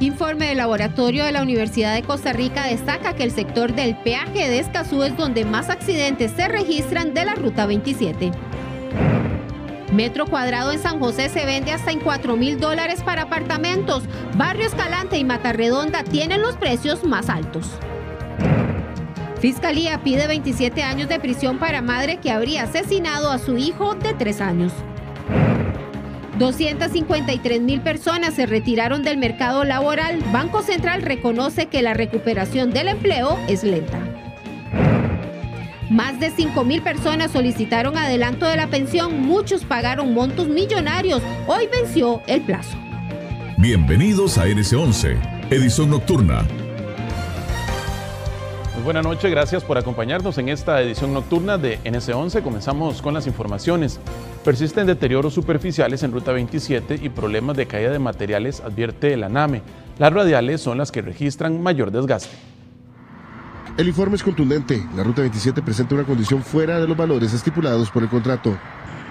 Informe del laboratorio de la Universidad de Costa Rica destaca que el sector del peaje de Escazú es donde más accidentes se registran de la Ruta 27. Metro cuadrado en San José se vende hasta en 4 mil dólares para apartamentos. Barrio Escalante y Matarredonda tienen los precios más altos. Fiscalía pide 27 años de prisión para madre que habría asesinado a su hijo de 3 años. 253 mil personas se retiraron del mercado laboral. Banco Central reconoce que la recuperación del empleo es lenta. Más de 5 mil personas solicitaron adelanto de la pensión, muchos pagaron montos millonarios. Hoy venció el plazo. Bienvenidos a NS11, edición nocturna. Muy buena noche, gracias por acompañarnos en esta edición nocturna de NS11. Comenzamos con las informaciones. Persisten deterioros superficiales en Ruta 27 y problemas de caída de materiales, advierte la NAME. Las radiales son las que registran mayor desgaste. El informe es contundente. La Ruta 27 presenta una condición fuera de los valores estipulados por el contrato.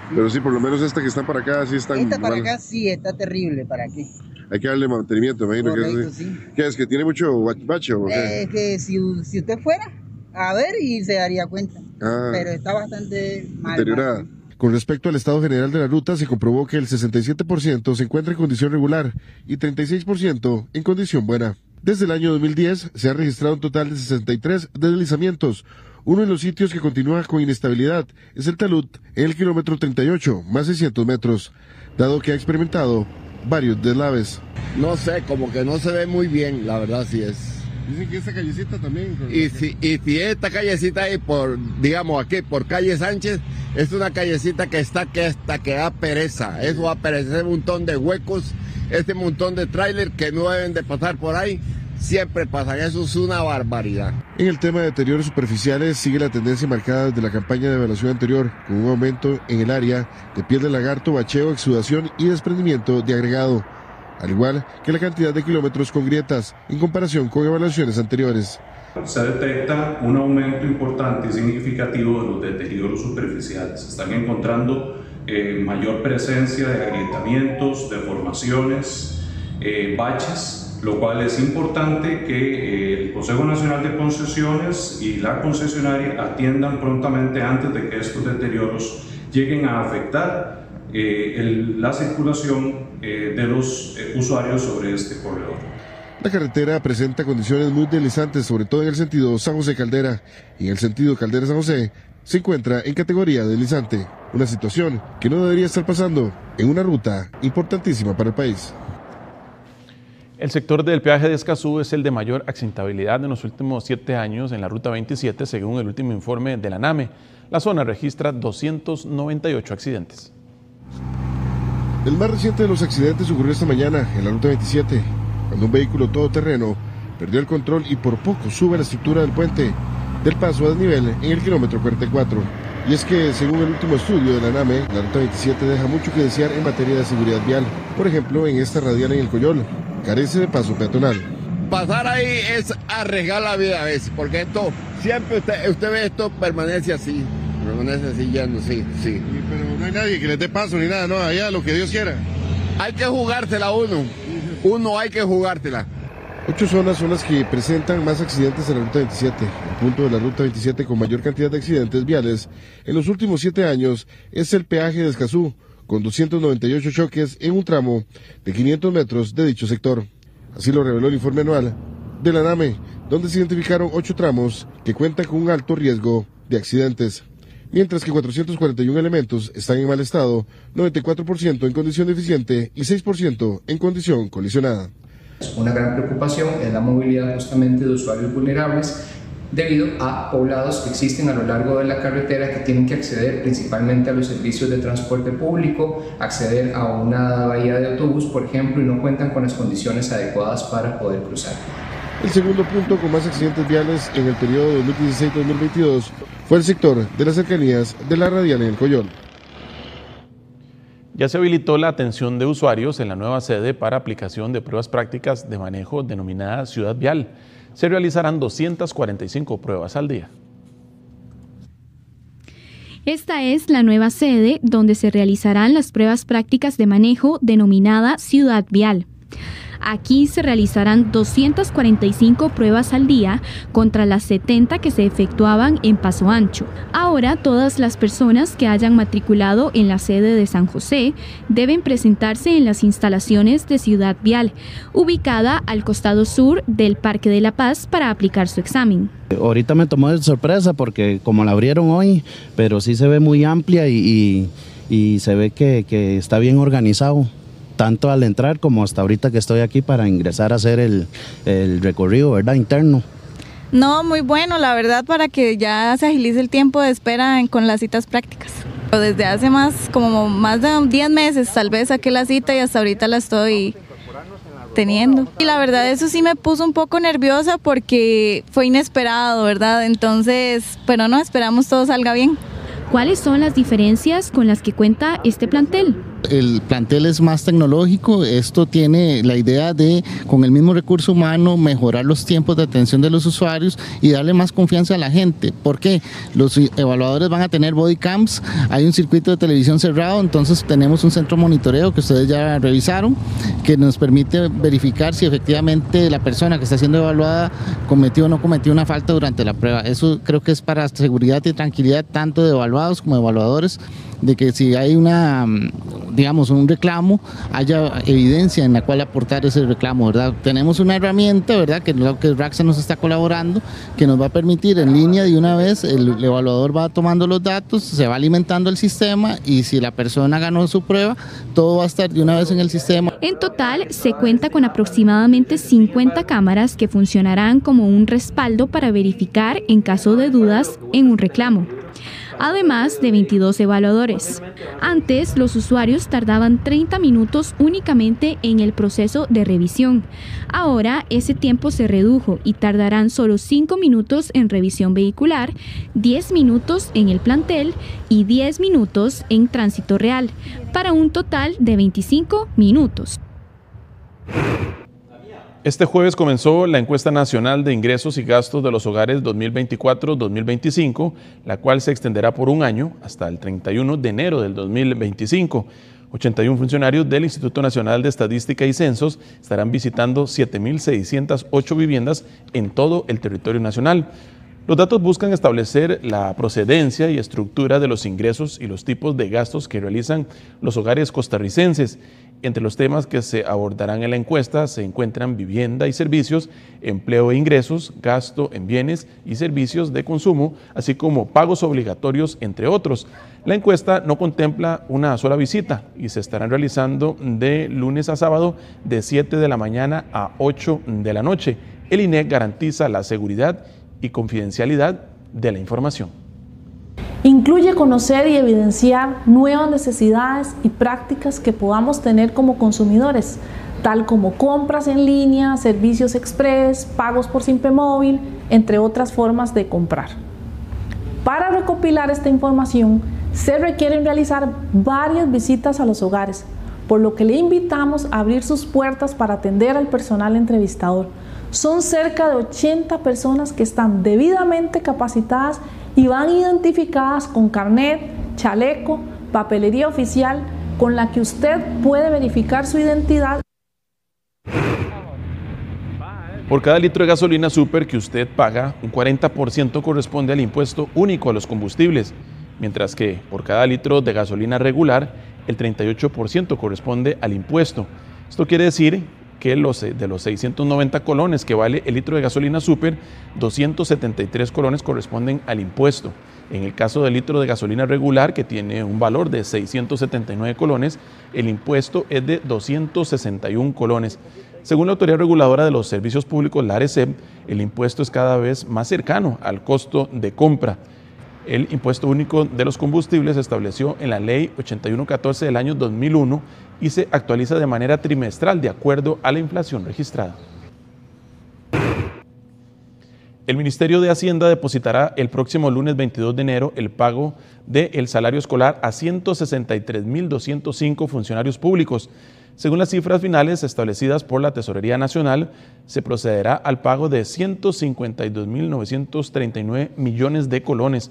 Pero sí, por lo menos esta que está para acá sí está Esta para acá sí está terrible, ¿para qué? Hay que darle mantenimiento, imagino Correcto, que, sí. ¿Qué es que tiene mucho bache o qué? Es que si, si usted fuera a ver y se daría cuenta. Ah. Pero está bastante mal. deteriorada. Con respecto al estado general de la ruta, se comprobó que el 67% se encuentra en condición regular y 36% en condición buena. Desde el año 2010 se ha registrado un total de 63 deslizamientos. Uno de los sitios que continúa con inestabilidad es el talud en el kilómetro 38, más 600 metros, dado que ha experimentado varios deslaves. No sé, como que no se ve muy bien, la verdad sí es. Dicen que esta callecita también. Y si, y si esta callecita ahí por, digamos aquí, por calle Sánchez, es una callecita que está que hasta que da pereza. Eso va a aparecer un montón de huecos, este montón de tráiler que no deben de pasar por ahí, siempre pasan. Eso es una barbaridad. En el tema de deterioros superficiales sigue la tendencia marcada desde la campaña de evaluación anterior, con un aumento en el área de piel de lagarto, bacheo, exudación y desprendimiento de agregado, al igual que la cantidad de kilómetros con grietas en comparación con evaluaciones anteriores. Se detecta un aumento importante y significativo de los deterioros superficiales. Se están encontrando eh, mayor presencia de agrietamientos, deformaciones, eh, baches, lo cual es importante que eh, el Consejo Nacional de Concesiones y la concesionaria atiendan prontamente antes de que estos deterioros lleguen a afectar eh, el- la circulación eh, de los eh, usuarios sobre este corredor. La carretera presenta condiciones muy deslizantes, sobre todo en el sentido San José Caldera, y en el sentido Caldera San José se encuentra en categoría deslizante, una situación que no debería estar pasando en una ruta importantísima para el país. El sector del peaje de Escazú es el de mayor accidentabilidad en los últimos siete años en la Ruta 27, según el último informe de la NAME. La zona registra 298 accidentes. El más reciente de los accidentes ocurrió esta mañana en la ruta 27, cuando un vehículo todoterreno perdió el control y por poco sube la estructura del puente del paso a desnivel en el kilómetro 44. Y es que, según el último estudio de la NAME, la ruta 27 deja mucho que desear en materia de seguridad vial. Por ejemplo, en esta radial en el Coyol, carece de paso peatonal. Pasar ahí es arriesgar la vida a veces, porque esto, siempre usted, usted ve esto, permanece así, permanece así yendo, sí, sí. Pero no hay nadie que le dé paso ni nada, no, allá lo que Dios quiera. Hay que jugársela uno, uno hay que jugártela. Ocho zonas son las que presentan más accidentes en la Ruta 27. El punto de la Ruta 27 con mayor cantidad de accidentes viales en los últimos siete años es el peaje de Escazú, con 298 choques en un tramo de 500 metros de dicho sector. Así lo reveló el informe anual de la NAME, donde se identificaron ocho tramos que cuentan con un alto riesgo de accidentes. Mientras que 441 elementos están en mal estado, 94% en condición deficiente y 6% en condición colisionada. Una gran preocupación es la movilidad justamente de usuarios vulnerables debido a poblados que existen a lo largo de la carretera que tienen que acceder principalmente a los servicios de transporte público, acceder a una bahía de autobús, por ejemplo, y no cuentan con las condiciones adecuadas para poder cruzar. El segundo punto con más accidentes viales en el periodo 2016-2022 fue el sector de las cercanías de la radial en el Coyol. Ya se habilitó la atención de usuarios en la nueva sede para aplicación de pruebas prácticas de manejo denominada Ciudad Vial. Se realizarán 245 pruebas al día. Esta es la nueva sede donde se realizarán las pruebas prácticas de manejo denominada Ciudad Vial. Aquí se realizarán 245 pruebas al día contra las 70 que se efectuaban en Paso Ancho. Ahora todas las personas que hayan matriculado en la sede de San José deben presentarse en las instalaciones de Ciudad Vial, ubicada al costado sur del Parque de la Paz para aplicar su examen. Ahorita me tomó de sorpresa porque como la abrieron hoy, pero sí se ve muy amplia y, se ve que, está bien organizado tanto al entrar como hasta ahorita que estoy aquí para ingresar a hacer el, recorrido, ¿verdad? Interno. No, muy bueno, la verdad, para que ya se agilice el tiempo de espera con las citas prácticas. Desde hace más, como más de 10 meses, tal vez saqué la cita y hasta ahorita la estoy teniendo. Y la verdad eso sí me puso un poco nerviosa porque fue inesperado, ¿verdad? Entonces, pero no, esperamos todo salga bien. ¿Cuáles son las diferencias con las que cuenta este plantel? El plantel es más tecnológico, esto tiene la idea de con el mismo recurso humano mejorar los tiempos de atención de los usuarios y darle más confianza a la gente. porque Los evaluadores van a tener body cams, hay un circuito de televisión cerrado, entonces tenemos un centro de monitoreo que ustedes ya revisaron, que nos permite verificar si efectivamente la persona que está siendo evaluada cometió o no cometió una falta durante la prueba. Eso creo que es para seguridad y tranquilidad tanto de evaluados como evaluadores de que si hay una, digamos, un reclamo, haya evidencia en la cual aportar ese reclamo, ¿verdad? Tenemos una herramienta, ¿verdad? Que lo que Raxa nos está colaborando, que nos va a permitir en línea de una vez, el, evaluador va tomando los datos, se va alimentando el sistema y si la persona ganó su prueba, todo va a estar de una vez en el sistema. En total, se cuenta con aproximadamente 50 cámaras que funcionarán como un respaldo para verificar en caso de dudas en un reclamo además de 22 evaluadores. Antes, los usuarios tardaban 30 minutos únicamente en el proceso de revisión. Ahora, ese tiempo se redujo y tardarán solo 5 minutos en revisión vehicular, 10 minutos en el plantel y 10 minutos en tránsito real, para un total de 25 minutos. Este jueves comenzó la encuesta nacional de ingresos y gastos de los hogares 2024-2025, la cual se extenderá por un año hasta el 31 de enero del 2025. 81 funcionarios del Instituto Nacional de Estadística y Censos estarán visitando 7.608 viviendas en todo el territorio nacional. Los datos buscan establecer la procedencia y estructura de los ingresos y los tipos de gastos que realizan los hogares costarricenses entre los temas que se abordarán en la encuesta se encuentran vivienda y servicios, empleo e ingresos, gasto en bienes y servicios de consumo, así como pagos obligatorios, entre otros. La encuesta no contempla una sola visita y se estarán realizando de lunes a sábado de 7 de la mañana a 8 de la noche. El INEC garantiza la seguridad y confidencialidad de la información. Incluye conocer y evidenciar nuevas necesidades y prácticas que podamos tener como consumidores, tal como compras en línea, servicios express, pagos por simple móvil, entre otras formas de comprar. Para recopilar esta información, se requieren realizar varias visitas a los hogares, por lo que le invitamos a abrir sus puertas para atender al personal entrevistador. Son cerca de 80 personas que están debidamente capacitadas y van identificadas con carnet, chaleco, papelería oficial con la que usted puede verificar su identidad. Por cada litro de gasolina super que usted paga, un 40% corresponde al impuesto único a los combustibles, mientras que por cada litro de gasolina regular, el 38% corresponde al impuesto. Esto quiere decir que de los 690 colones que vale el litro de gasolina super, 273 colones corresponden al impuesto. En el caso del litro de gasolina regular, que tiene un valor de 679 colones, el impuesto es de 261 colones. Según la Autoridad Reguladora de los Servicios Públicos, la ARECEP, el impuesto es cada vez más cercano al costo de compra. El impuesto único de los combustibles se estableció en la Ley 8114 del año 2001 y se actualiza de manera trimestral de acuerdo a la inflación registrada. El Ministerio de Hacienda depositará el próximo lunes 22 de enero el pago del salario escolar a 163.205 funcionarios públicos. Según las cifras finales establecidas por la Tesorería Nacional, se procederá al pago de 152.939 millones de colones.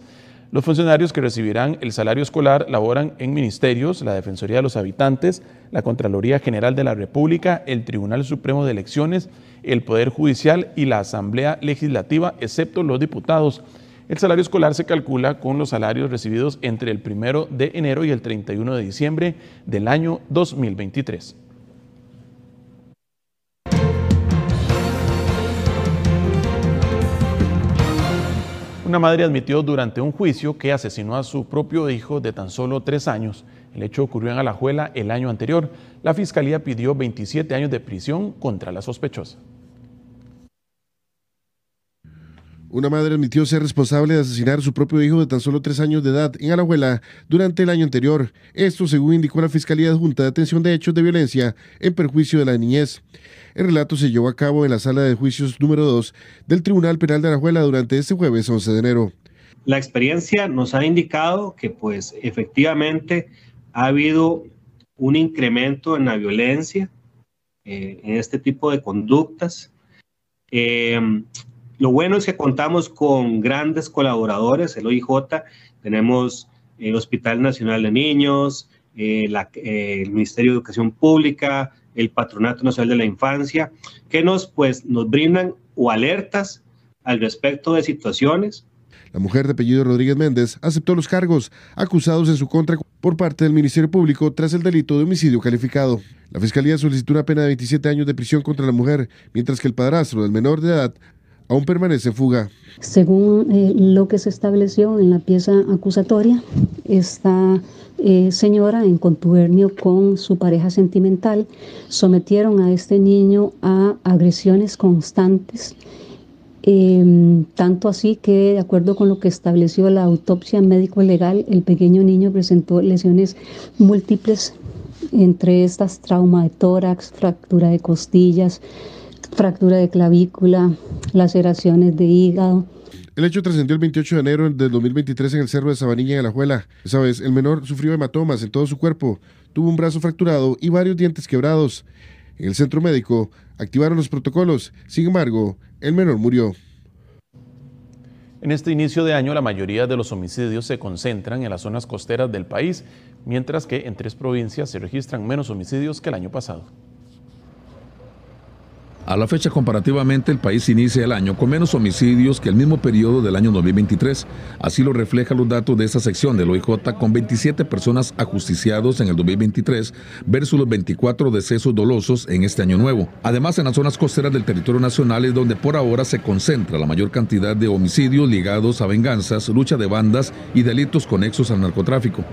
Los funcionarios que recibirán el salario escolar laboran en ministerios, la Defensoría de los Habitantes, la Contraloría General de la República, el Tribunal Supremo de Elecciones, el Poder Judicial y la Asamblea Legislativa, excepto los diputados. El salario escolar se calcula con los salarios recibidos entre el 1 de enero y el 31 de diciembre del año 2023. Una madre admitió durante un juicio que asesinó a su propio hijo de tan solo tres años. El hecho ocurrió en Alajuela el año anterior. La fiscalía pidió 27 años de prisión contra la sospechosa. Una madre admitió ser responsable de asesinar a su propio hijo de tan solo tres años de edad en Alajuela durante el año anterior. Esto según indicó la Fiscalía Adjunta de Atención de Hechos de Violencia en perjuicio de la niñez. El relato se llevó a cabo en la sala de juicios número 2 del Tribunal Penal de Alajuela durante este jueves 11 de enero. La experiencia nos ha indicado que pues efectivamente ha habido un incremento en la violencia, eh, en este tipo de conductas. Eh, lo bueno es que contamos con grandes colaboradores, el OIJ, tenemos el Hospital Nacional de Niños, eh, eh, el Ministerio de Educación Pública, el Patronato Nacional de la Infancia, que nos, pues, nos brindan o alertas al respecto de situaciones. La mujer de apellido Rodríguez Méndez aceptó los cargos acusados en su contra por parte del Ministerio Público tras el delito de homicidio calificado. La Fiscalía solicitó una pena de 27 años de prisión contra la mujer, mientras que el padrastro del menor de edad aún permanece fuga. Según eh, lo que se estableció en la pieza acusatoria, esta eh, señora en contubernio con su pareja sentimental sometieron a este niño a agresiones constantes, em, tanto así que de acuerdo con lo que estableció la autopsia médico-legal, el pequeño niño presentó lesiones múltiples, entre estas trauma de tórax, fractura de costillas, fractura de clavícula, laceraciones de hígado. El hecho trascendió el 28 de enero del 2023 en el Cerro de Sabanilla, en Alajuela. Esa vez, el menor sufrió hematomas en todo su cuerpo, tuvo un brazo fracturado y varios dientes quebrados. En el centro médico activaron los protocolos, sin embargo, el menor murió. En este inicio de año, la mayoría de los homicidios se concentran en las zonas costeras del país, mientras que en tres provincias se registran menos homicidios que el año pasado. A la fecha comparativamente el país inicia el año con menos homicidios que el mismo periodo del año 2023. Así lo reflejan los datos de esta sección del OIJ con 27 personas ajusticiados en el 2023 versus los 24 decesos dolosos en este año nuevo. Además, en las zonas costeras del territorio nacional es donde por ahora se concentra la mayor cantidad de homicidios ligados a venganzas, lucha de bandas y delitos conexos al narcotráfico.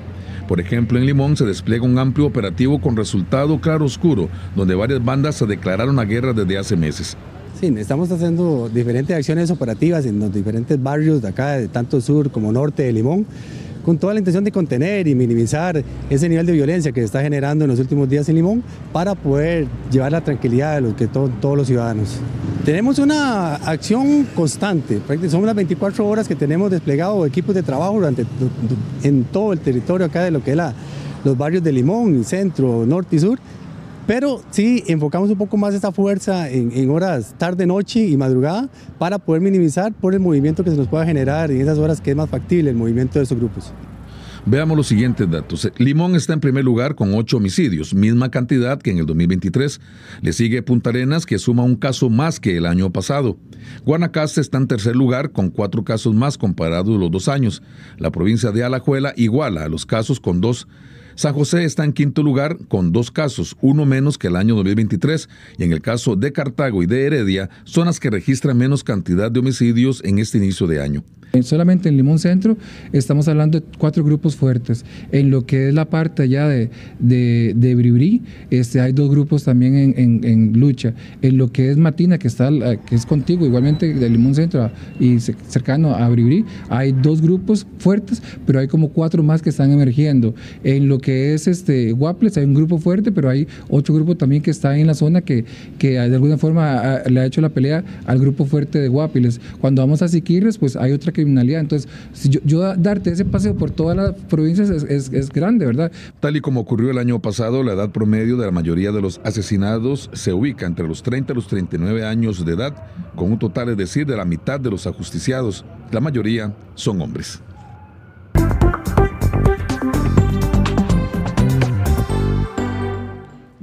Por ejemplo, en Limón se despliega un amplio operativo con resultado claro oscuro, donde varias bandas se declararon a guerra desde hace meses. Sí, estamos haciendo diferentes acciones operativas en los diferentes barrios de acá, de tanto sur como norte de Limón con toda la intención de contener y minimizar ese nivel de violencia que se está generando en los últimos días en Limón para poder llevar la tranquilidad de los que todos los ciudadanos. Tenemos una acción constante, son unas 24 horas que tenemos desplegado equipos de trabajo durante, en todo el territorio acá de lo que es los barrios de Limón, centro, norte y sur, pero sí enfocamos un poco más esta fuerza en, horas tarde, noche y madrugada para poder minimizar por el movimiento que se nos pueda generar en esas horas que es más factible el movimiento de estos grupos. Veamos los siguientes datos. Limón está en primer lugar con ocho homicidios, misma cantidad que en el 2023. Le sigue Punta Arenas, que suma un caso más que el año pasado. Guanacaste está en tercer lugar con cuatro casos más comparados los dos años. La provincia de Alajuela iguala a los casos con dos. San José está en quinto lugar con dos casos, uno menos que el año 2023, y en el caso de Cartago y de Heredia, zonas que registran menos cantidad de homicidios en este inicio de año. Solamente en Limón Centro estamos hablando de cuatro grupos fuertes. En lo que es la parte allá de, de, Bribri, este, hay dos grupos también en, lucha. En lo que es Matina, que, está, que es contigo, igualmente de Limón Centro y cercano a Bribri, hay dos grupos fuertes, pero hay como cuatro más que están emergiendo. En lo que es este, Guaples hay un grupo fuerte, pero hay otro grupo también que está en la zona que, que de alguna forma le ha hecho la pelea al grupo fuerte de Guapiles. Cuando vamos a Siquirres, pues hay otra que entonces, yo, darte ese paseo por todas las provincias es, grande, ¿verdad? Tal y como ocurrió el año pasado, la edad promedio de la mayoría de los asesinados se ubica entre los 30 y los 39 años de edad, con un total, es decir, de la mitad de los ajusticiados. La mayoría son hombres.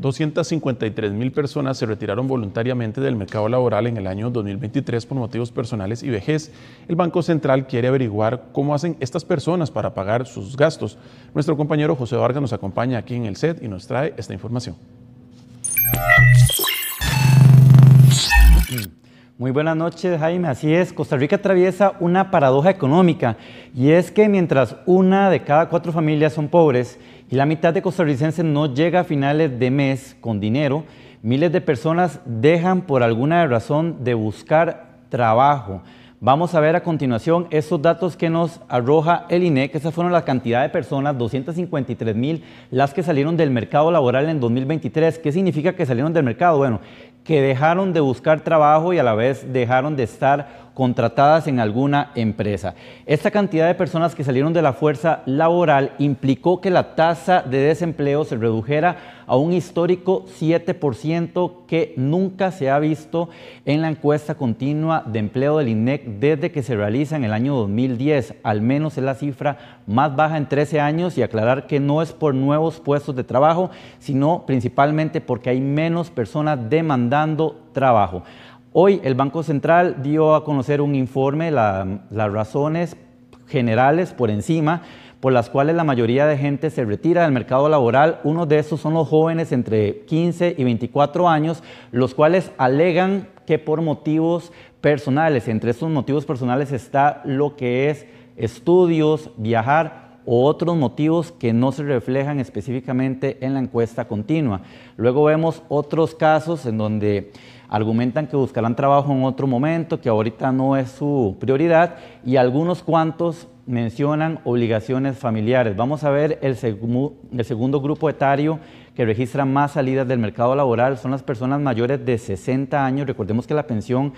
253 mil personas se retiraron voluntariamente del mercado laboral en el año 2023 por motivos personales y vejez. El Banco Central quiere averiguar cómo hacen estas personas para pagar sus gastos. Nuestro compañero José Vargas nos acompaña aquí en el set y nos trae esta información. Muy buenas noches, Jaime. Así es, Costa Rica atraviesa una paradoja económica y es que mientras una de cada cuatro familias son pobres, y la mitad de costarricenses no llega a finales de mes con dinero, miles de personas dejan por alguna razón de buscar trabajo. Vamos a ver a continuación esos datos que nos arroja el INEC. Esa fueron la cantidad de personas, 253 mil, las que salieron del mercado laboral en 2023. ¿Qué significa que salieron del mercado? Bueno, que dejaron de buscar trabajo y a la vez dejaron de estar contratadas en alguna empresa. Esta cantidad de personas que salieron de la fuerza laboral implicó que la tasa de desempleo se redujera a un histórico 7% que nunca se ha visto en la encuesta continua de empleo del INEC desde que se realiza en el año 2010. Al menos es la cifra más baja en 13 años y aclarar que no es por nuevos puestos de trabajo, sino principalmente porque hay menos personas demandando trabajo. Hoy el Banco Central dio a conocer un informe, las razones generales por encima por las cuales la mayoría de gente se retira del mercado laboral. Uno de esos son los jóvenes entre 15 y 24 años, los cuales alegan que por motivos personales, entre estos motivos personales está lo que es estudios, viajar o otros motivos que no se reflejan específicamente en la encuesta continua. Luego vemos otros casos en donde argumentan que buscarán trabajo en otro momento, que ahorita no es su prioridad, y algunos cuantos mencionan obligaciones familiares. Vamos a ver el, segundo grupo etario que registra más salidas del mercado laboral, son las personas mayores de 60 años. Recordemos que la pensión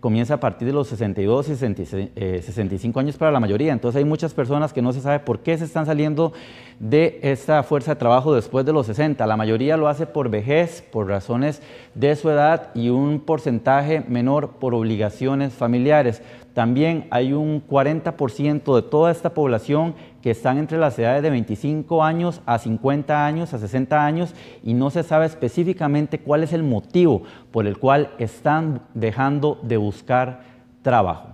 comienza a partir de los 62 y 65 años para la mayoría. Entonces hay muchas personas que no se sabe por qué se están saliendo de esta fuerza de trabajo después de los 60. La mayoría lo hace por vejez, por razones de su edad y un porcentaje menor por obligaciones familiares. También hay un 40% de toda esta población que están entre las edades de 25 años a 50 años, a 60 años, y no se sabe específicamente cuál es el motivo por el cual están dejando de buscar trabajo.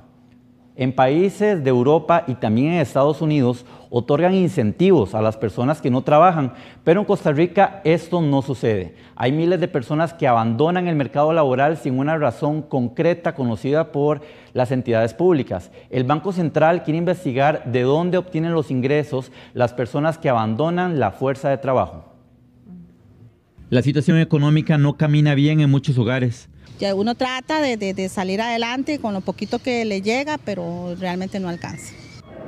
En países de Europa y también en Estados Unidos otorgan incentivos a las personas que no trabajan, pero en Costa Rica esto no sucede. Hay miles de personas que abandonan el mercado laboral sin una razón concreta conocida por las entidades públicas. El Banco Central quiere investigar de dónde obtienen los ingresos las personas que abandonan la fuerza de trabajo. La situación económica no camina bien en muchos hogares. Ya uno trata de, salir adelante con lo poquito que le llega, pero realmente no alcanza.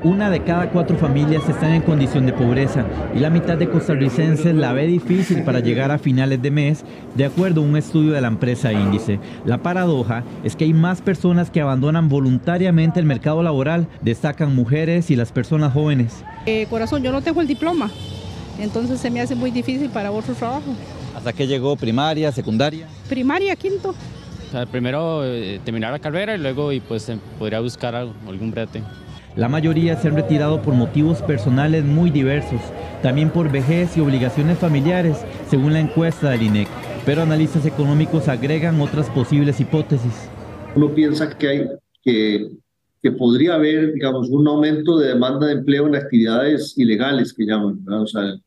Una de cada cuatro familias están en condición de pobreza y la mitad de costarricenses la ve difícil para llegar a finales de mes, de acuerdo a un estudio de la empresa Índice. La paradoja es que hay más personas que abandonan voluntariamente el mercado laboral, destacan mujeres y las personas jóvenes. Eh, corazón, yo no tengo el diploma, entonces se me hace muy difícil para otro trabajo. ¿Hasta qué llegó? ¿Primaria, secundaria? Primaria, quinto. primero eh, terminar la carrera y luego y pues eh, podría buscar algún brete. La mayoría se han retirado por motivos personales muy diversos, también por vejez y obligaciones familiares, según la encuesta del INEC. Pero analistas económicos agregan otras posibles hipótesis. Uno piensa que hay que, que podría haber, digamos, un aumento de demanda de empleo en actividades ilegales que llaman, o sea,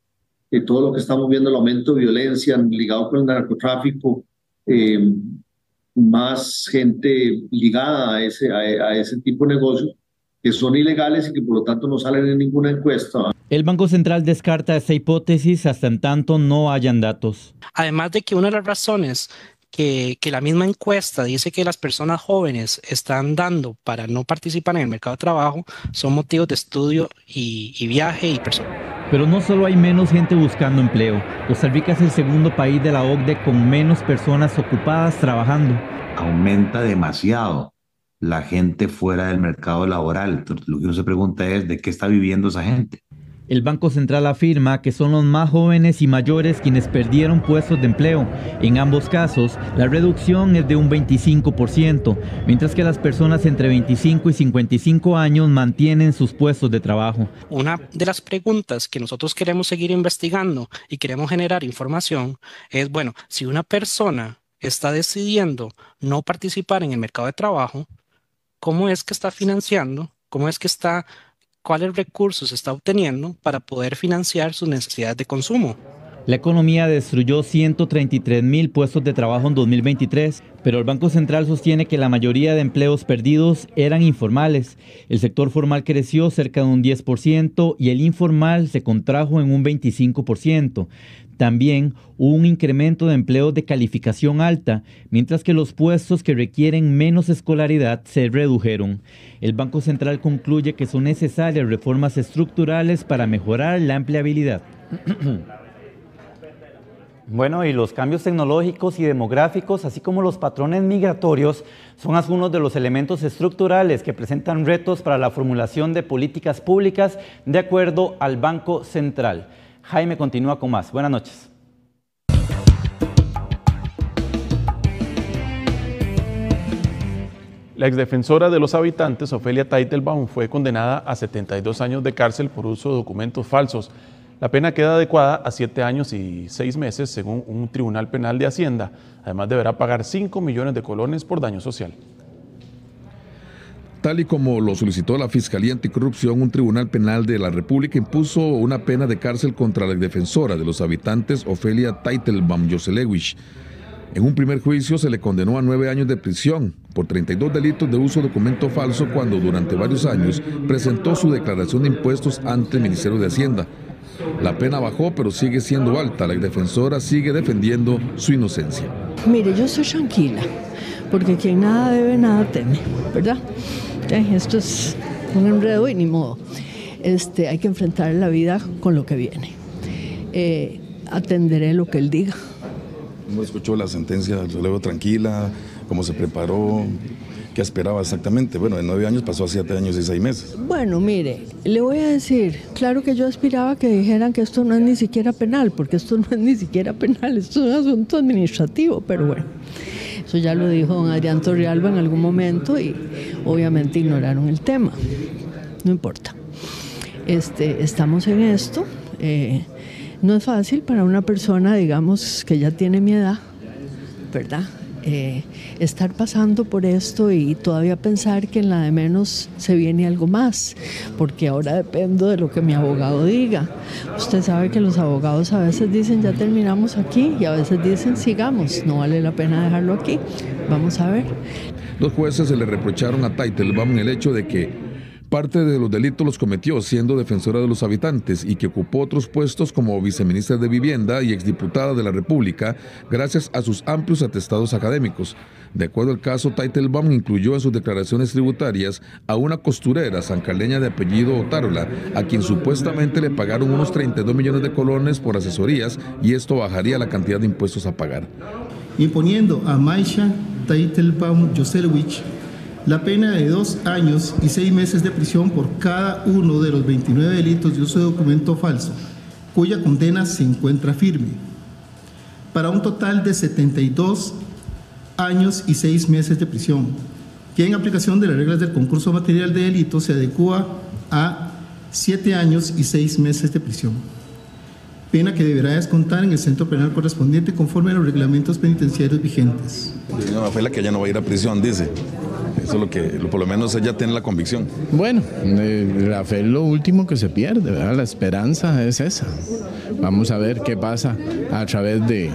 que todo lo que estamos viendo, el aumento de violencia ligado con el narcotráfico, eh, más gente ligada a ese, a, ese tipo de negocios que son ilegales y que por lo tanto no salen en ninguna encuesta. El Banco Central descarta esta hipótesis hasta en tanto no hayan datos. Además de que una de las razones que, que, la misma encuesta dice que las personas jóvenes están dando para no participar en el mercado de trabajo son motivos de estudio y, y viaje y personal. Pero no solo hay menos gente buscando empleo, Costa Rica es el segundo país de la OCDE con menos personas ocupadas trabajando. Aumenta demasiado la gente fuera del mercado laboral. Lo que uno se pregunta es de qué está viviendo esa gente. El Banco Central afirma que son los más jóvenes y mayores quienes perdieron puestos de empleo. En ambos casos, la reducción es de un 25%, mientras que las personas entre 25 y 55 años mantienen sus puestos de trabajo. Una de las preguntas que nosotros queremos seguir investigando y queremos generar información es, bueno, si una persona está decidiendo no participar en el mercado de trabajo, ¿cómo es que está financiando? ¿Cómo es que está cuáles recursos está obteniendo para poder financiar sus necesidades de consumo. La economía destruyó 133 mil puestos de trabajo en 2023, pero el Banco Central sostiene que la mayoría de empleos perdidos eran informales. El sector formal creció cerca de un 10% y el informal se contrajo en un 25%. También hubo un incremento de empleos de calificación alta, mientras que los puestos que requieren menos escolaridad se redujeron. El Banco Central concluye que son necesarias reformas estructurales para mejorar la empleabilidad. Bueno, y los cambios tecnológicos y demográficos, así como los patrones migratorios, son algunos de los elementos estructurales que presentan retos para la formulación de políticas públicas de acuerdo al Banco Central. Jaime continúa con más. Buenas noches. La exdefensora de los habitantes, Ofelia Teitelbaum, fue condenada a 72 años de cárcel por uso de documentos falsos. La pena queda adecuada a 7 años y 6 meses, según un tribunal penal de Hacienda. Además, deberá pagar 5 millones de colones por daño social. Tal y como lo solicitó la Fiscalía Anticorrupción, un tribunal penal de la República impuso una pena de cárcel contra la defensora de los habitantes, Ofelia Teitelbaum Joselewicz. En un primer juicio se le condenó a nueve años de prisión por 32 delitos de uso de documento falso cuando durante varios años presentó su declaración de impuestos ante el Ministerio de Hacienda. La pena bajó, pero sigue siendo alta. La defensora sigue defendiendo su inocencia. Mire, yo soy tranquila, porque quien nada debe, nada teme, ¿verdad? Esto es un enredo y ni modo. Este, hay que enfrentar la vida con lo que viene. Eh, atenderé lo que él diga. ¿Cómo escuchó la sentencia? ¿Lo veo tranquila? ¿Cómo se preparó? ¿Qué esperaba exactamente? Bueno, de nueve años pasó a siete años y seis meses. Bueno, mire, le voy a decir, claro que yo aspiraba que dijeran que esto no es ni siquiera penal, porque esto no es ni siquiera penal, esto es un asunto administrativo, pero bueno. Eso ya lo dijo don Adrián Torrealba en algún momento y obviamente ignoraron el tema. No importa. Este, estamos en esto. Eh, no es fácil para una persona, digamos, que ya tiene mi edad, ¿verdad? Eh, estar pasando por esto y todavía pensar que en la de menos se viene algo más, porque ahora dependo de lo que mi abogado diga. Usted sabe que los abogados a veces dicen ya terminamos aquí y a veces dicen sigamos, no vale la pena dejarlo aquí. Vamos a ver. Los jueces se le reprocharon a Teitelbaum el hecho de que Parte de los delitos los cometió siendo defensora de los habitantes y que ocupó otros puestos como viceministra de Vivienda y exdiputada de la República gracias a sus amplios atestados académicos. De acuerdo al caso, Teitelbaum incluyó en sus declaraciones tributarias a una costurera sancaleña de apellido Otárola, a quien supuestamente le pagaron unos 32 millones de colones por asesorías y esto bajaría la cantidad de impuestos a pagar. Imponiendo a Maisha Teitelbaum Joselewicz la pena de dos años y seis meses de prisión por cada uno de los 29 delitos de uso de documento falso, cuya condena se encuentra firme, para un total de 72 años y seis meses de prisión, que en aplicación de las reglas del concurso material de delito se adecua a siete años y seis meses de prisión. Pena que deberá descontar en el centro penal correspondiente conforme a los reglamentos penitenciarios vigentes. fue la que ya no va a ir a prisión, dice. Eso es lo que, por lo menos ella tiene la convicción. Bueno, eh, la fe es lo último que se pierde, ¿verdad? La esperanza es esa. Vamos a ver qué pasa a través de,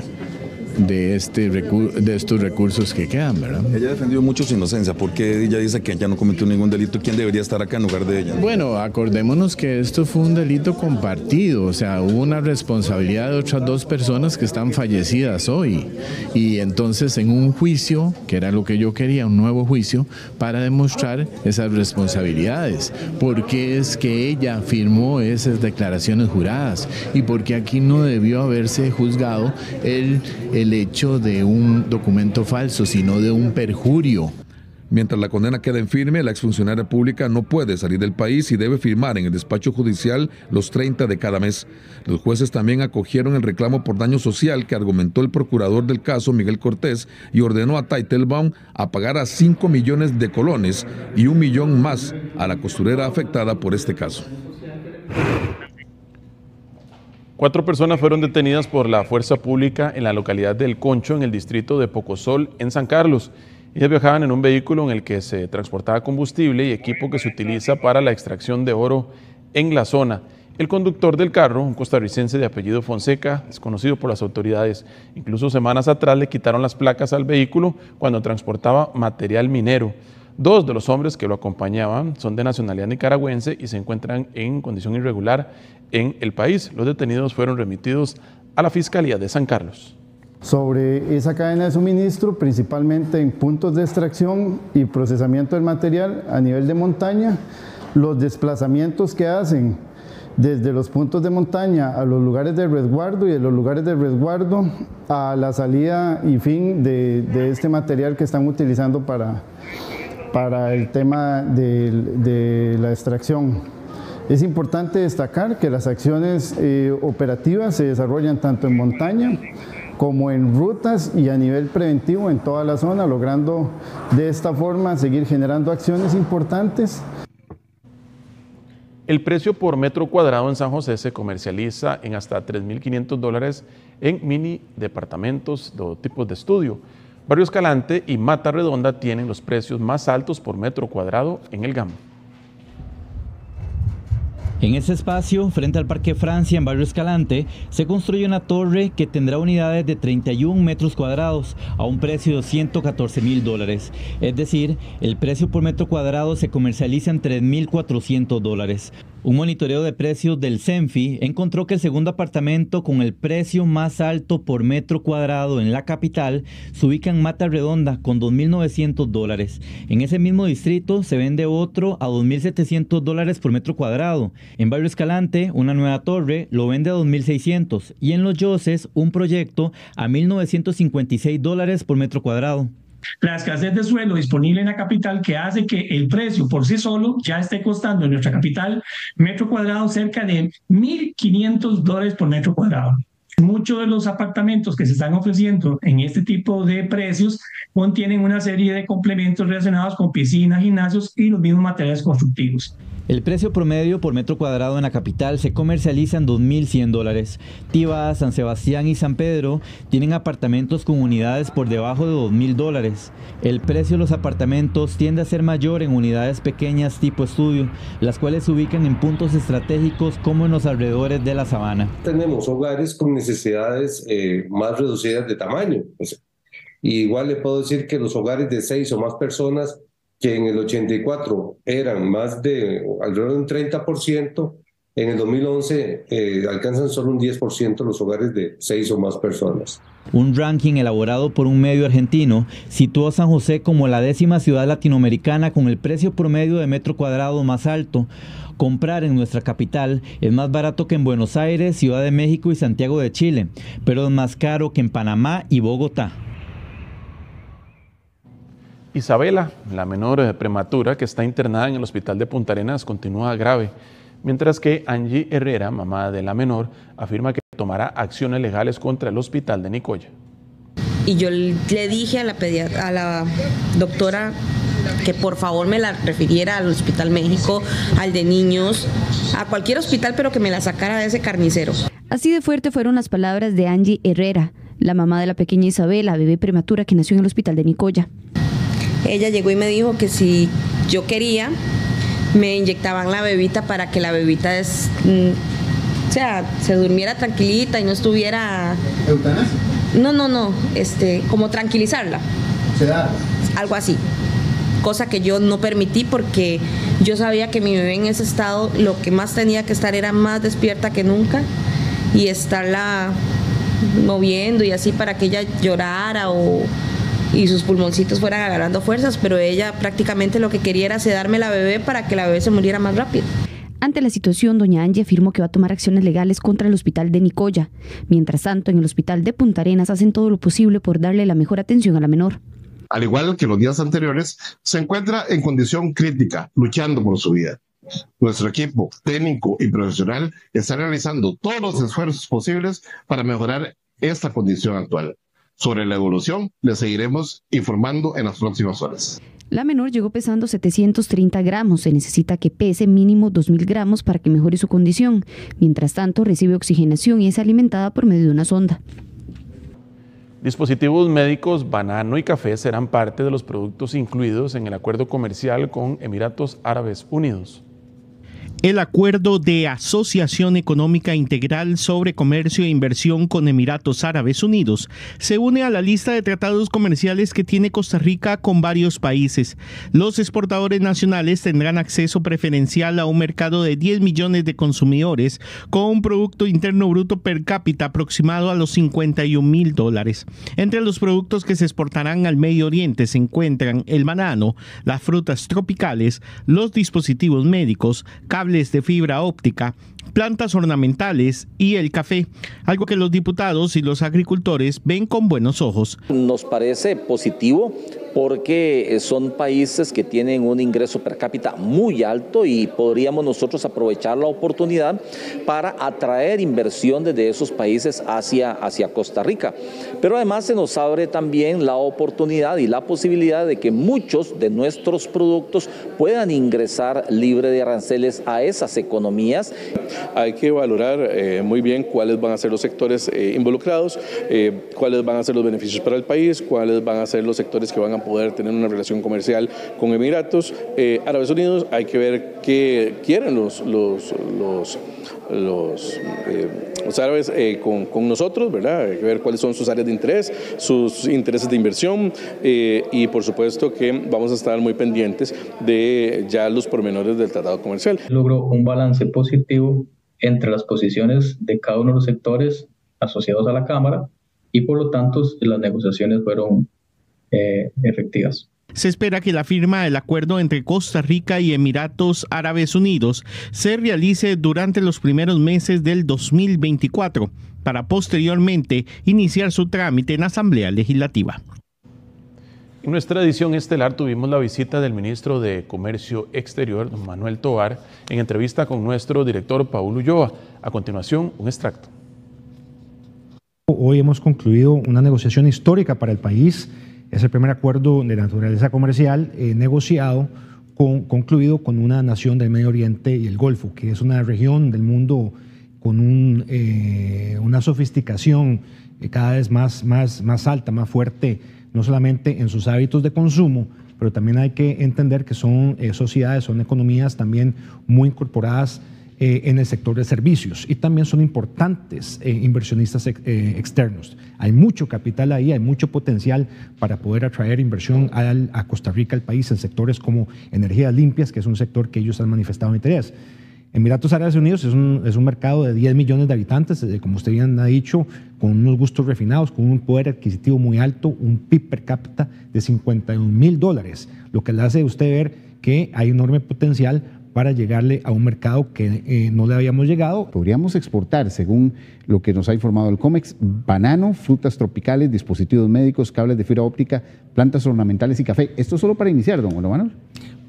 de, este de estos recursos que quedan, ¿verdad? Ella ha defendido mucho su inocencia, porque ella dice que ella no cometió ningún delito. ¿Quién debería estar acá en lugar de ella? Bueno, acordémonos que esto fue un delito compartido, o sea, hubo una responsabilidad de otras dos personas que están fallecidas hoy. Y entonces en un juicio, que era lo que yo quería, un nuevo juicio, para demostrar esas responsabilidades. porque es que ella firmó esas declaraciones juradas? ¿Y porque aquí no debió haberse juzgado el el hecho de un documento falso, sino de un perjurio. Mientras la condena queda en firme, la exfuncionaria pública no puede salir del país y debe firmar en el despacho judicial los 30 de cada mes. Los jueces también acogieron el reclamo por daño social que argumentó el procurador del caso, Miguel Cortés, y ordenó a Teitelbaum a pagar a 5 millones de colones y un millón más a la costurera afectada por este caso. Cuatro personas fueron detenidas por la fuerza pública en la localidad del Concho, en el distrito de Pocosol, en San Carlos. Ellas viajaban en un vehículo en el que se transportaba combustible y equipo que se utiliza para la extracción de oro en la zona. El conductor del carro, un costarricense de apellido Fonseca, desconocido por las autoridades, incluso semanas atrás le quitaron las placas al vehículo cuando transportaba material minero. Dos de los hombres que lo acompañaban son de nacionalidad nicaragüense y se encuentran en condición irregular en el país. Los detenidos fueron remitidos a la Fiscalía de San Carlos sobre esa cadena de suministro, principalmente en puntos de extracción y procesamiento del material a nivel de montaña, los desplazamientos que hacen desde los puntos de montaña a los lugares de resguardo y de los lugares de resguardo a la salida y fin de, este material que están utilizando para, para el tema de, de la extracción. Es importante destacar que las acciones eh, operativas se desarrollan tanto en montaña como en rutas y a nivel preventivo en toda la zona, logrando de esta forma seguir generando acciones importantes. El precio por metro cuadrado en San José se comercializa en hasta 3.500 dólares en mini departamentos de tipos de estudio. Barrio Escalante y Mata Redonda tienen los precios más altos por metro cuadrado en el GAM. En ese espacio, frente al Parque Francia, en Barrio Escalante, se construye una torre que tendrá unidades de 31 metros cuadrados a un precio de 114 mil dólares. Es decir, el precio por metro cuadrado se comercializa en 3.400 dólares. Un monitoreo de precios del CENFI encontró que el segundo apartamento con el precio más alto por metro cuadrado en la capital se ubica en Mata Redonda con 2.900 dólares. En ese mismo distrito se vende otro a 2.700 dólares por metro cuadrado. En Barrio Escalante, una nueva torre lo vende a 2.600 y en Los Yoses un proyecto a 1.956 dólares por metro cuadrado la escasez de suelo disponible en la capital que hace que el precio por sí solo ya esté costando en nuestra capital metro cuadrado cerca de 1.500 dólares por metro cuadrado. Muchos de los apartamentos que se están ofreciendo en este tipo de precios contienen una serie de complementos relacionados con piscinas, gimnasios y los mismos materiales constructivos. El precio promedio por metro cuadrado en la capital se comercializa en 2.100 dólares. Tiva, San Sebastián y San Pedro tienen apartamentos con unidades por debajo de 2.000 dólares. El precio de los apartamentos tiende a ser mayor en unidades pequeñas tipo estudio, las cuales se ubican en puntos estratégicos como en los alrededores de la sabana. Tenemos hogares con necesidades eh, más reducidas de tamaño. igual le puedo decir que los hogares de seis o más personas que en el 84 eran más de alrededor de un 30%, en el 2011 eh, alcanzan solo un 10% los hogares de seis o más personas. Un ranking elaborado por un medio argentino situó a San José como la décima ciudad latinoamericana con el precio promedio de metro cuadrado más alto. Comprar en nuestra capital es más barato que en Buenos Aires, Ciudad de México y Santiago de Chile, pero es más caro que en Panamá y Bogotá. Isabela, la menor prematura que está internada en el hospital de Punta Arenas, continúa grave, mientras que Angie Herrera, mamá de la menor, afirma que tomará acciones legales contra el hospital de Nicoya. Y yo le dije a la, a la doctora que por favor me la refiriera al Hospital México, al de niños, a cualquier hospital, pero que me la sacara de ese carnicero. Así de fuerte fueron las palabras de Angie Herrera, la mamá de la pequeña Isabela, bebé prematura que nació en el hospital de Nicoya. Ella llegó y me dijo que si yo quería, me inyectaban la bebita para que la bebita es, mm, o sea, se durmiera tranquilita y no estuviera... ¿Eutanasia? No, no, no, este, como tranquilizarla. ¿Sedar? Algo así. Cosa que yo no permití porque yo sabía que mi bebé en ese estado lo que más tenía que estar era más despierta que nunca y estarla moviendo y así para que ella llorara o y sus pulmoncitos fueran agarrando fuerzas, pero ella prácticamente lo que quería era sedarme la bebé para que la bebé se muriera más rápido. Ante la situación, doña Angie afirmó que va a tomar acciones legales contra el hospital de Nicoya. Mientras tanto, en el hospital de Punta Arenas hacen todo lo posible por darle la mejor atención a la menor. Al igual que los días anteriores, se encuentra en condición crítica, luchando por su vida. Nuestro equipo técnico y profesional está realizando todos los esfuerzos posibles para mejorar esta condición actual. Sobre la evolución, le seguiremos informando en las próximas horas. La menor llegó pesando 730 gramos. Se necesita que pese mínimo 2.000 gramos para que mejore su condición. Mientras tanto, recibe oxigenación y es alimentada por medio de una sonda. Dispositivos médicos, banano y café serán parte de los productos incluidos en el acuerdo comercial con Emiratos Árabes Unidos. El acuerdo de asociación económica integral sobre comercio e inversión con Emiratos Árabes Unidos se une a la lista de tratados comerciales que tiene Costa Rica con varios países. Los exportadores nacionales tendrán acceso preferencial a un mercado de 10 millones de consumidores con un Producto Interno Bruto per cápita aproximado a los 51 mil dólares. Entre los productos que se exportarán al Medio Oriente se encuentran el banano, las frutas tropicales, los dispositivos médicos, cables de fibra óptica, plantas ornamentales y el café, algo que los diputados y los agricultores ven con buenos ojos. Nos parece positivo porque son países que tienen un ingreso per cápita muy alto y podríamos nosotros aprovechar la oportunidad para atraer inversión desde esos países hacia, hacia Costa Rica. Pero además se nos abre también la oportunidad y la posibilidad de que muchos de nuestros productos puedan ingresar libre de aranceles a esas economías. Hay que valorar eh, muy bien cuáles van a ser los sectores eh, involucrados, eh, cuáles van a ser los beneficios para el país, cuáles van a ser los sectores que van a poder tener una relación comercial con Emiratos Árabes Unidos. Hay que ver qué quieren los, los, los, los árabes eh, con, con, nosotros, ¿verdad? Hay que ver cuáles son sus áreas de interés, sus intereses de inversión eh, y por supuesto que vamos a estar muy pendientes de ya los pormenores del tratado comercial. Logró un balance positivo entre las posiciones de cada uno de los sectores asociados a la Cámara y por lo tanto las negociaciones fueron eh, efectivas. Se espera que la firma del acuerdo entre Costa Rica y Emiratos Árabes Unidos se realice durante los primeros meses del 2024 para posteriormente iniciar su trámite en Asamblea Legislativa. En nuestra edición estelar tuvimos la visita del ministro de Comercio Exterior, don Manuel Tovar, en entrevista con nuestro director Paulo Ulloa. A continuación, un extracto. Hoy hemos concluido una negociación histórica para el país es el primer acuerdo de naturaleza comercial eh, negociado, con, concluido con una nación del Medio Oriente y el Golfo, que es una región del mundo con un, eh, una sofisticación eh, cada vez más, más, más alta, más fuerte, no solamente en sus hábitos de consumo, pero también hay que entender que son eh, sociedades, son economías también muy incorporadas eh, en el sector de servicios y también son importantes eh, inversionistas ex, eh, externos. Hay mucho capital ahí, hay mucho potencial para poder atraer inversión al, a Costa Rica, al país, en sectores como energías limpias, que es un sector que ellos han manifestado interés. Emiratos Árabes Unidos es un, es un, mercado de 10 millones de habitantes, como usted bien ha dicho, con unos gustos refinados, con un poder adquisitivo muy alto, un PIB per cápita de 51 mil dólares, lo que le hace a usted ver que hay enorme potencial para llegarle a un mercado que eh, no le habíamos llegado. Podríamos exportar, según lo que nos ha informado el COMEX, banano, frutas tropicales, dispositivos médicos, cables de fibra óptica, plantas ornamentales y café. Esto solo para iniciar, don Manuel.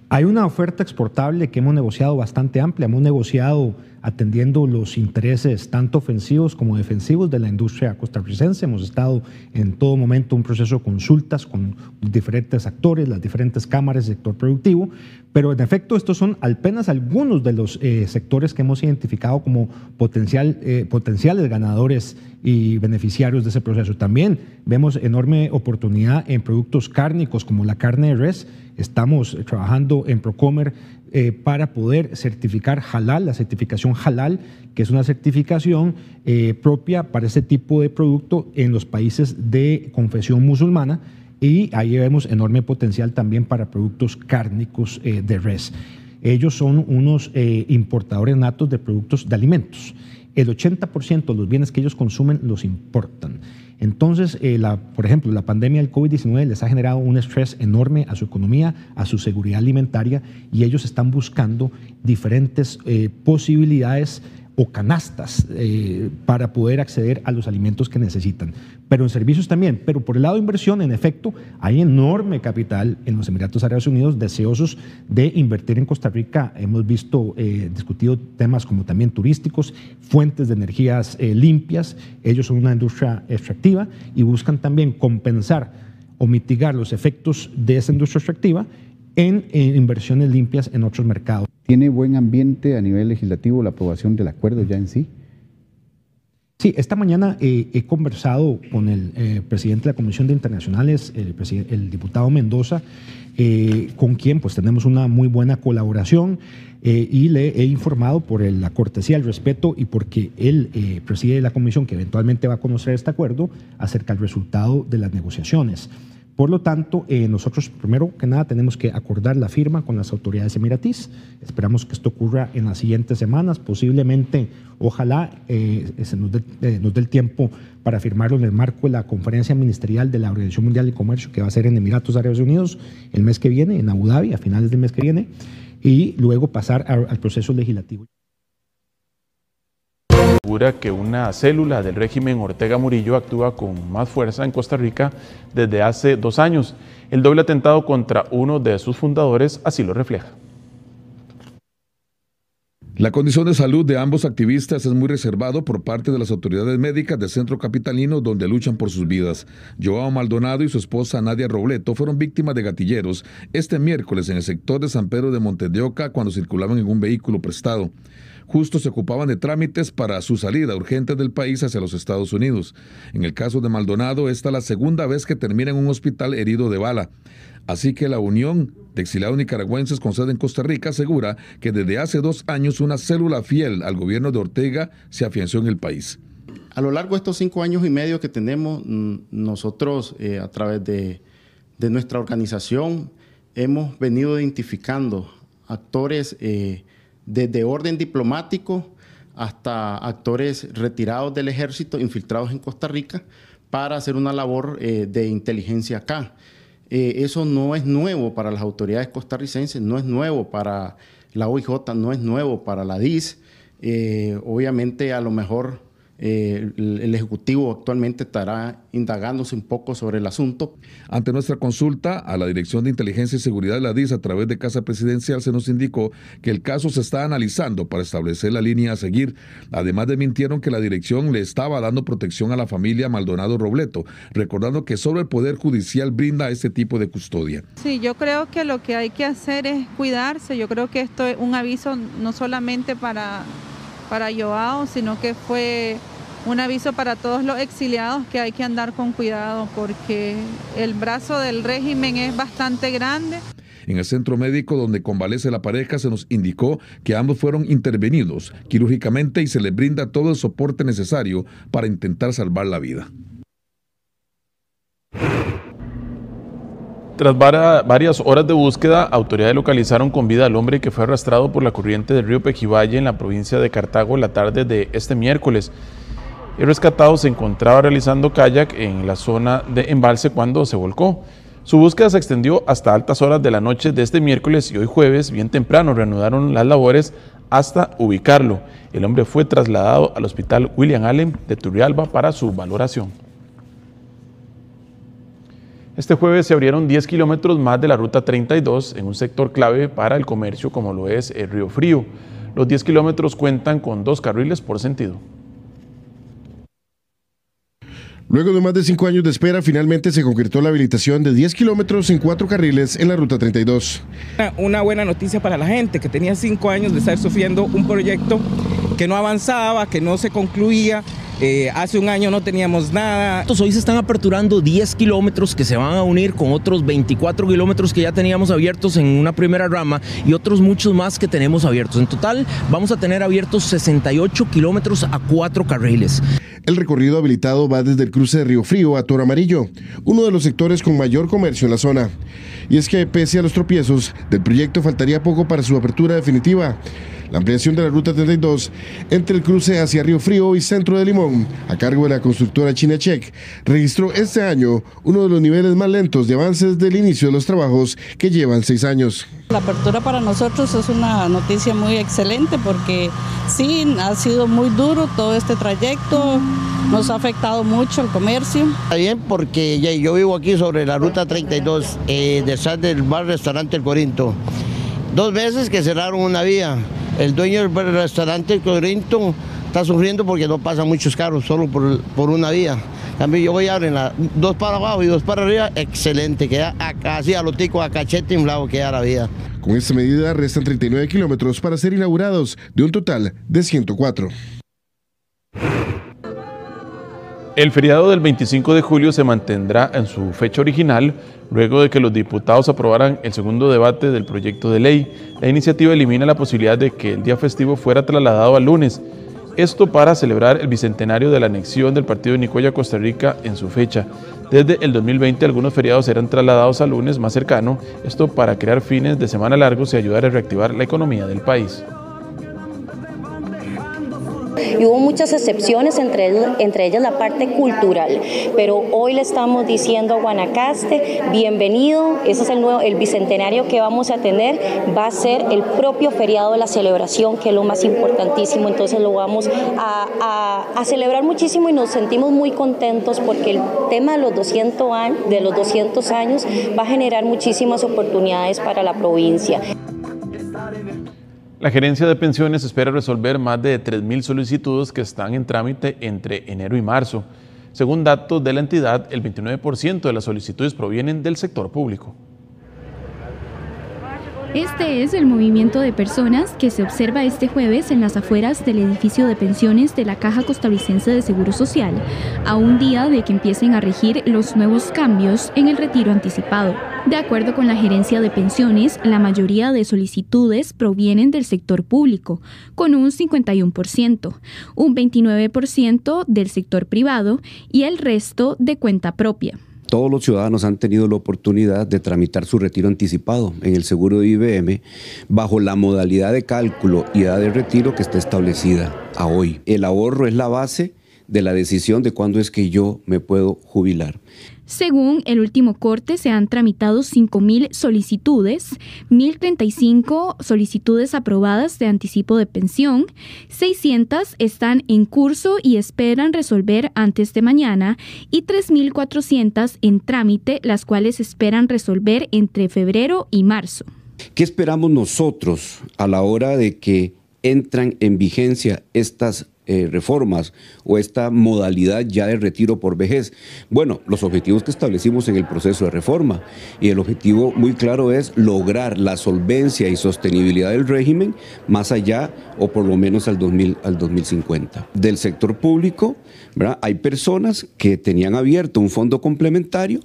Hay una oferta exportable que hemos negociado bastante amplia. Hemos negociado atendiendo los intereses tanto ofensivos como defensivos de la industria costarricense. Hemos estado en todo momento un proceso de consultas con diferentes actores, las diferentes cámaras del sector productivo, pero en efecto estos son apenas algunos de los eh, sectores que hemos identificado como potencial, eh, potenciales ganadores y beneficiarios de ese proceso. También vemos enorme oportunidad en productos cárnicos como la carne de res. Estamos trabajando en Procomer eh, para poder certificar halal, la certificación halal, que es una certificación eh, propia para ese tipo de producto en los países de confesión musulmana y ahí vemos enorme potencial también para productos cárnicos eh, de res. Ellos son unos importadores natos de productos de alimentos. El 80% de los bienes que ellos consumen los importan. Entonces, eh, la, por ejemplo, la pandemia del COVID-19 les ha generado un estrés enorme a su economía, a su seguridad alimentaria, y ellos están buscando diferentes eh, posibilidades o canastas eh, para poder acceder a los alimentos que necesitan. Pero en servicios también. Pero por el lado de inversión, en efecto, hay enorme capital en los Emiratos Árabes Unidos deseosos de invertir en Costa Rica. Hemos visto, eh, discutido temas como también turísticos, fuentes de energías eh, limpias. Ellos son una industria extractiva y buscan también compensar o mitigar los efectos de esa industria extractiva en inversiones limpias en otros mercados. ¿Tiene buen ambiente a nivel legislativo la aprobación del acuerdo ya en sí? Sí, esta mañana eh, he conversado con el eh, presidente de la Comisión de Internacionales, el, diputado Mendoza, eh, con quien pues tenemos una muy buena colaboración y le he informado por la cortesía, el respeto y porque él preside la comisión que eventualmente va a conocer este acuerdo acerca del resultado de las negociaciones. Por lo tanto, eh, nosotros primero que nada tenemos que acordar la firma con las autoridades emiratís. Esperamos que esto ocurra en las siguientes semanas, posiblemente, ojalá eh, se nos dé, eh, nos dé, el tiempo para firmarlo en el marco de la conferencia ministerial de la Organización Mundial de Comercio que va a ser en Emiratos Árabes Unidos el mes que viene, en Abu Dhabi, a finales del mes que viene, y luego pasar al proceso legislativo que una célula del régimen Ortega Murillo actúa con más fuerza en Costa Rica desde hace dos años. El doble atentado contra uno de sus fundadores así lo refleja. La condición de salud de ambos activistas es muy reservado por parte de las autoridades médicas del centro capitalino donde luchan por sus vidas. Joao Maldonado y su esposa Nadia Robleto fueron víctimas de gatilleros este miércoles en el sector de San Pedro de Montedioca cuando circulaban en un vehículo prestado justo se ocupaban de trámites para su salida urgente del país hacia los Estados Unidos. En el caso de Maldonado, esta es la segunda vez que termina en un hospital herido de bala. Así que la Unión de Exiliados Nicaragüenses con sede en Costa Rica asegura que desde hace dos años una célula fiel al gobierno de Ortega se afianzó en el país. A lo largo de estos cinco años y medio que tenemos, nosotros eh, a través de, de, nuestra organización hemos venido identificando actores eh, desde orden diplomático hasta actores retirados del ejército, infiltrados en Costa Rica, para hacer una labor eh, de inteligencia acá. Eh, eso no es nuevo para las autoridades costarricenses, no es nuevo para la OIJ, no es nuevo para la DIS. Eh, obviamente a lo mejor eh, el, Ejecutivo actualmente estará indagándose un poco sobre el asunto. Ante nuestra consulta a la Dirección de Inteligencia y Seguridad de la DIS a través de Casa Presidencial se nos indicó que el caso se está analizando para establecer la línea a seguir. Además desmintieron que la dirección le estaba dando protección a la familia Maldonado Robleto, recordando que solo el Poder Judicial brinda este tipo de custodia. Sí, yo creo que lo que hay que hacer es cuidarse. Yo creo que esto es un aviso no solamente para para Joao, sino que fue un aviso para todos los exiliados que hay que andar con cuidado porque el brazo del régimen es bastante grande. En el centro médico donde convalece la pareja se nos indicó que ambos fueron intervenidos quirúrgicamente y se les brinda todo el soporte necesario para intentar salvar la vida. Tras varias horas de búsqueda, autoridades localizaron con vida al hombre que fue arrastrado por la corriente del río Pejivalle en la provincia de Cartago la tarde de este miércoles. El rescatado se encontraba realizando kayak en la zona de embalse cuando se volcó. Su búsqueda se extendió hasta altas horas de la noche de este miércoles y hoy jueves, bien temprano, reanudaron las labores hasta ubicarlo. El hombre fue trasladado al hospital William Allen de Turrialba para su valoración. Este jueves se abrieron 10 kilómetros más de la Ruta 32 en un sector clave para el comercio como lo es el Río Frío. Los 10 kilómetros cuentan con dos carriles por sentido. Luego de más de cinco años de espera, finalmente se concretó la habilitación de 10 kilómetros en cuatro carriles en la Ruta 32. Una buena noticia para la gente que tenía cinco años de estar sufriendo un proyecto que no avanzaba, que no se concluía, eh, hace un año no teníamos nada. Hoy se están aperturando 10 kilómetros que se van a unir con otros 24 kilómetros que ya teníamos abiertos en una primera rama y otros muchos más que tenemos abiertos. En total vamos a tener abiertos 68 kilómetros a cuatro carriles. El recorrido habilitado va desde el cruce de Río Frío a Toro Amarillo, uno de los sectores con mayor comercio en la zona. Y es que pese a los tropiezos del proyecto faltaría poco para su apertura definitiva. La ampliación de la Ruta 32 entre el cruce hacia Río Frío y Centro de Limón, a cargo de la constructora China Check, registró este año uno de los niveles más lentos de avances del inicio de los trabajos que llevan seis años. La apertura para nosotros es una noticia muy excelente porque sí, ha sido muy duro todo este trayecto, nos ha afectado mucho el comercio. Está bien porque yo vivo aquí sobre la ruta 32, eh, detrás del bar restaurante El Corinto. Dos veces que cerraron una vía. El dueño del restaurante Corinto está sufriendo porque no pasan muchos carros, solo por, por una vía. También yo voy a abrir dos para abajo y dos para arriba, excelente, queda así a lo tico, a cachete inflado queda la vía. Con esta medida restan 39 kilómetros para ser inaugurados de un total de 104. El feriado del 25 de julio se mantendrá en su fecha original luego de que los diputados aprobaran el segundo debate del proyecto de ley. La iniciativa elimina la posibilidad de que el día festivo fuera trasladado al lunes. Esto para celebrar el bicentenario de la anexión del partido de Nicoya Costa Rica en su fecha. Desde el 2020 algunos feriados serán trasladados al lunes más cercano, esto para crear fines de semana largos y ayudar a reactivar la economía del país y hubo muchas excepciones, entre, entre ellas la parte cultural. Pero hoy le estamos diciendo a Guanacaste, bienvenido, ese es el nuevo, el bicentenario que vamos a tener, va a ser el propio feriado de la celebración, que es lo más importantísimo, entonces lo vamos a, a, celebrar muchísimo y nos sentimos muy contentos porque el tema de los 200 años, de los 200 años va a generar muchísimas oportunidades para la provincia. La gerencia de pensiones espera resolver más de 3.000 solicitudes que están en trámite entre enero y marzo. Según datos de la entidad, el 29% de las solicitudes provienen del sector público. Este es el movimiento de personas que se observa este jueves en las afueras del edificio de pensiones de la Caja Costarricense de Seguro Social, a un día de que empiecen a regir los nuevos cambios en el retiro anticipado. De acuerdo con la gerencia de pensiones, la mayoría de solicitudes provienen del sector público, con un 51%, un 29% del sector privado y el resto de cuenta propia todos los ciudadanos han tenido la oportunidad de tramitar su retiro anticipado en el seguro de IBM bajo la modalidad de cálculo y edad de retiro que está establecida a hoy. El ahorro es la base de la decisión de cuándo es que yo me puedo jubilar. Según el último corte, se han tramitado 5.000 solicitudes, 1.035 solicitudes aprobadas de anticipo de pensión, 600 están en curso y esperan resolver antes de mañana y 3.400 en trámite, las cuales esperan resolver entre febrero y marzo. ¿Qué esperamos nosotros a la hora de que entran en vigencia estas eh, reformas o esta modalidad ya de retiro por vejez? Bueno, los objetivos que establecimos en el proceso de reforma y el objetivo muy claro es lograr la solvencia y sostenibilidad del régimen más allá o por lo menos al, 2000, al 2050. Del sector público, hay personas que tenían abierto un fondo complementario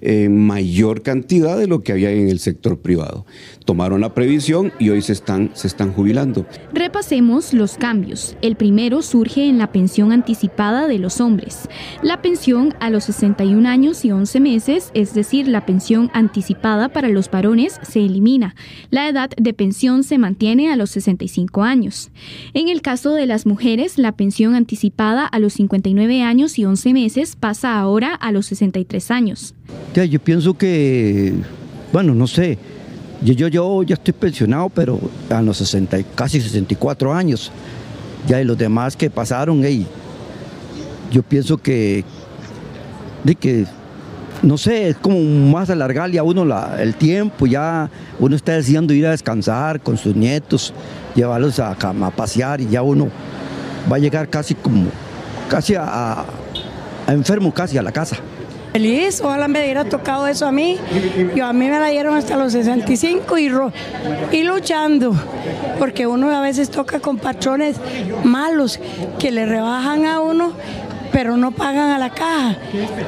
en mayor cantidad de lo que había en el sector privado. Tomaron la previsión y hoy se están, se están jubilando. Repasemos los cambios. El primero surge en la pensión anticipada de los hombres. La pensión a los 61 años y 11 meses, es decir, la pensión anticipada para los varones, se elimina. La edad de pensión se mantiene a los 65 años. En el caso de las mujeres, la pensión anticipada a los 59 años y 11 meses pasa ahora a los 63 años. Ya, yo pienso que, bueno, no sé, yo, yo, ya estoy pensionado, pero a los 60, casi 64 años ya y los demás que pasaron, yo pienso que, de que, no sé, es como más alargarle a uno el tiempo, ya uno está deseando ir a descansar con sus nietos, llevarlos a, a pasear y ya uno va a llegar casi como, casi a enfermo casi a la casa. Feliz, ojalá me hubiera tocado eso a mí. Yo a mí me la dieron hasta los 65 y, y luchando, porque uno a veces toca con patrones malos que le rebajan a uno pero no pagan a la caja.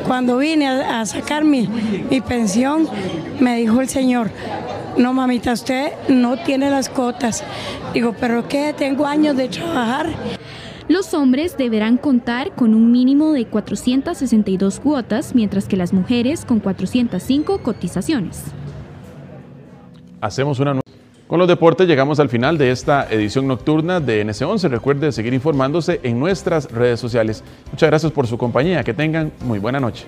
Cuando vine a, sacar mi, mi, pensión, me dijo el señor, no mamita, usted no tiene las cotas. Digo, pero ¿qué? Tengo años de trabajar. Los hombres deberán contar con un mínimo de 462 cuotas, mientras que las mujeres con 405 cotizaciones. hacemos una. Con los deportes llegamos al final de esta edición nocturna de NC11. Recuerde seguir informándose en nuestras redes sociales. Muchas gracias por su compañía. Que tengan muy buena noche.